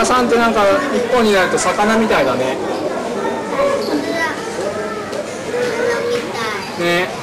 カさんってなんか一本になると魚みたいだね本当だ。みたい。ね